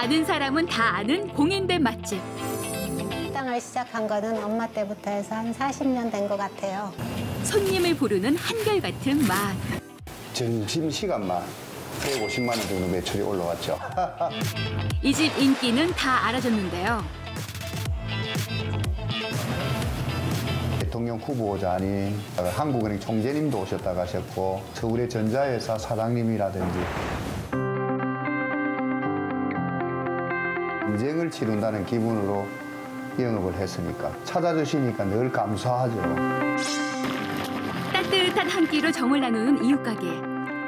아는 사람은 다 아는 공인된 맛집. 식당을 시작한 거는 엄마 때부터 해서 한 40년 된 것 같아요. 손님을 부르는 한결같은 맛. 점심 시간만 150만 원 정도 매출이 올라왔죠. 이 집 인기는 다 알아졌는데요. 대통령 후보자 아닌 한국은행 총재님도 오셨다 가셨고 서울의 전자회사 사장님이라든지 인생을 치른다는 기분으로 영업을 했으니까 찾아주시니까 늘 감사하죠. 따뜻한 한 끼로 정을 나누는 이웃 가게.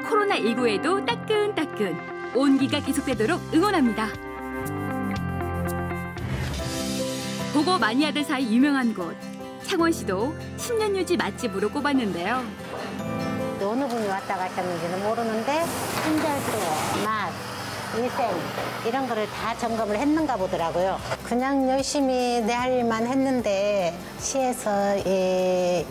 코로나19에도 따끈따끈 온기가 계속되도록 응원합니다. 보고 마니아들 사이 유명한 곳. 창원시도 10년 유지 맛집으로 꼽았는데요. 어느 분이 왔다 가셨는지는 모르는데 품절도, 맛, 위생 이런 거를 다 점검을 했는가 보더라고요. 그냥 열심히 내 할 일만 했는데 시에서 이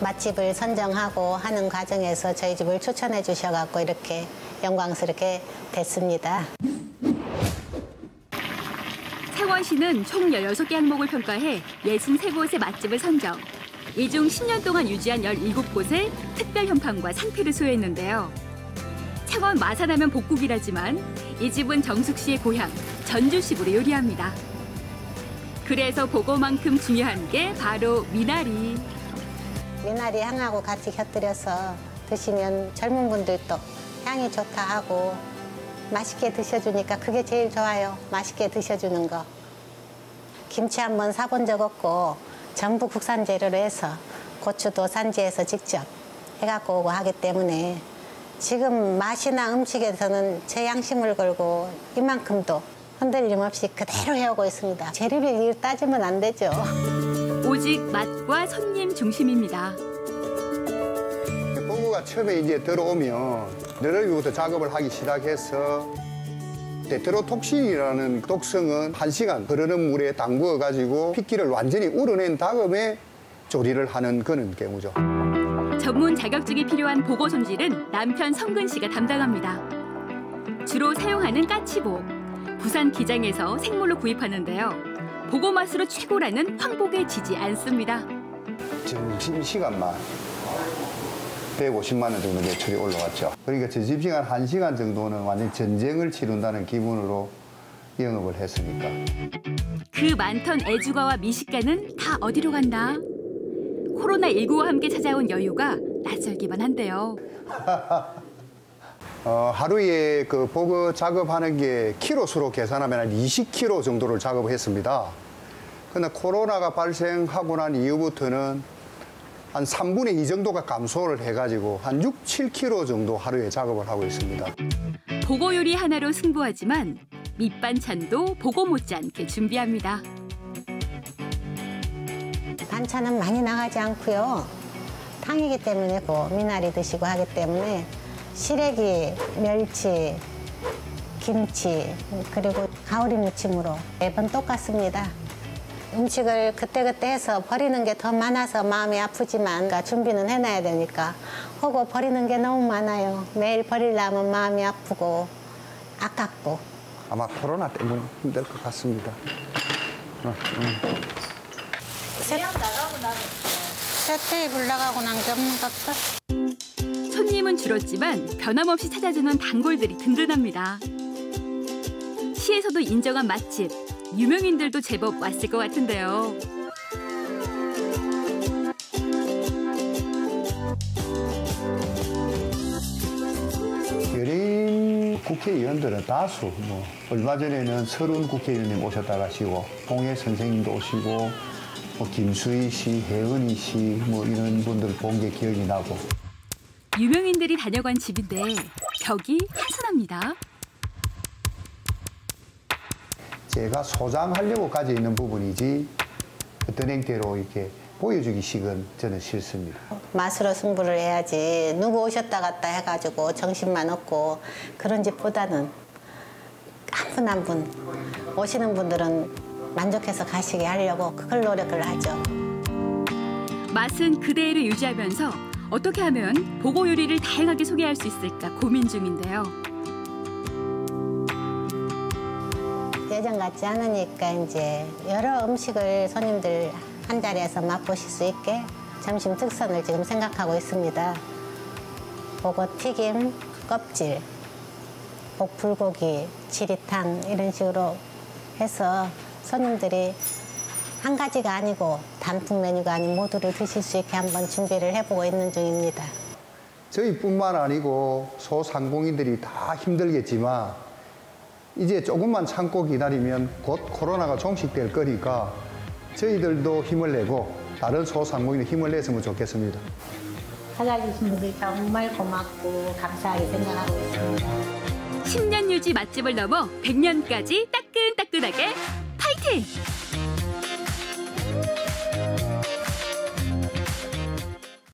맛집을 선정하고 하는 과정에서 저희 집을 추천해 주셔갖고 이렇게 영광스럽게 됐습니다. 창원시는 총 16개 항목을 평가해 63곳의 맛집을 선정. 이중 10년 동안 유지한 17곳의 특별 현판과 상패를 수여했는데요. 창원 마산하면 복국이라지만 이 집은 정숙 씨의 고향 전주식으로 요리합니다. 그래서 보고만큼 중요한 게 바로 미나리. 미나리 향하고 같이 곁들여서 드시면 젊은 분들도 향이 좋다 하고 맛있게 드셔주니까 그게 제일 좋아요. 맛있게 드셔주는 거. 김치 한번 사본 적 없고 전부 국산 재료로 해서 고추도 산지에서 직접 해갖고 오고 하기 때문에 지금 맛이나 음식에서는 제 양심을 걸고 이만큼도 흔들림 없이 그대로 해오고 있습니다. 재료비 따지면 안 되죠. 오직 맛과 손님 중심입니다. 보고가 처음에 이제 들어오면 너를부터 작업을 하기 시작해서 데트로톡신이라는 독성은 한시간 흐르는 물에 담그어 가지고 핏기를 완전히 우러낸 다음에 조리를 하는 그런 경우죠. 전문 자격증이 필요한 보고 손질은 남편 성근 씨가 담당합니다. 주로 사용하는 까치복. 부산 기장에서 생물로 구입하는데요. 보고 맛으로 최고라는 황복에 지지 않습니다. 점심 시간만 150만 원 정도 매출이 올라왔죠. 그러니까 점심시간 한시간 정도는 완전 전쟁을 치른다는 기분으로 영업을 했으니까. 그 많던 애주가와 미식가는 다 어디로 간다? 코로나19와 함께 찾아온 여유가 낯설기만 한데요. 어, 하루에 그 보거 작업하는 게 키로수로 계산하면 한 20kg 정도를 작업했습니다. 근데 코로나가 발생하고 난 이후부터는 한 3분의 2 정도가 감소를 해가지고 한 6, 7kg 정도 하루에 작업을 하고 있습니다. 보고 요리 하나로 승부하지만 밑반찬도 보고 못지않게 준비합니다. 반찬은 많이 나가지 않고요. 탕이기 때문에 고 미나리 드시고 하기 때문에 시래기, 멸치, 김치 그리고 가오리 무침으로 매번 똑같습니다. 음식을 그때그때 해서 버리는 게 더 많아서 마음이 아프지만 그러니까 준비는 해놔야 되니까 하고 버리는 게 너무 많아요. 매일 버리려면 마음이 아프고 아깝고 아마 코로나 때문에 힘들 것 같습니다. 어, 음. 새 테이블 나가고 난 게 없는 것 같아. 손님은 줄었지만 변함없이 찾아주는 단골들이 든든합니다. 시에서도 인정한 맛집, 유명인들도 제법 왔을 것 같은데요. 여린 국회의원들은 다수 뭐 얼마 전에는 서른 국회의원님 오셨다 가시고 홍해 선생님도 오시고 뭐 김수희 씨, 혜은이 씨 뭐 이런 분들 본 게 기억이 나고 유명인들이 다녀간 집인데 벽이 한산합니다. 제가 소장하려고 가져 있는 부분이지 어떤 행태로 이렇게 보여주기식은 저는 싫습니다. 맛으로 승부를 해야지 누구 오셨다 갔다 해가지고 정신만 없고 그런 집보다는 한 분 한분 오시는 분들은 만족해서 가시게 하려고 그걸 노력을 하죠. 맛은 그대로 유지하면서 어떻게 하면 보고 요리를 다양하게 소개할 수 있을까 고민 중인데요. 예전 같지 않으니까 이제 여러 음식을 손님들 한 자리에서 맛보실 수 있게 점심 특선을 지금 생각하고 있습니다. 보고 튀김, 껍질, 복 불고기, 지리탕 이런 식으로 해서 손님들이 한 가지가 아니고 단품 메뉴가 아닌 모두를 드실 수 있게 한번 준비를 해보고 있는 중입니다. 저희뿐만 아니고 소상공인들이 다 힘들겠지만 이제 조금만 참고 기다리면 곧 코로나가 종식될 거니까 저희들도 힘을 내고 다른 소상공인도 힘을 냈으면 좋겠습니다. 찾아주신 분들 정말 고맙고 감사하게 생각하고 있습니다. 10년 유지 맛집을 넘어 100년까지 따끈따끈하게 Okay.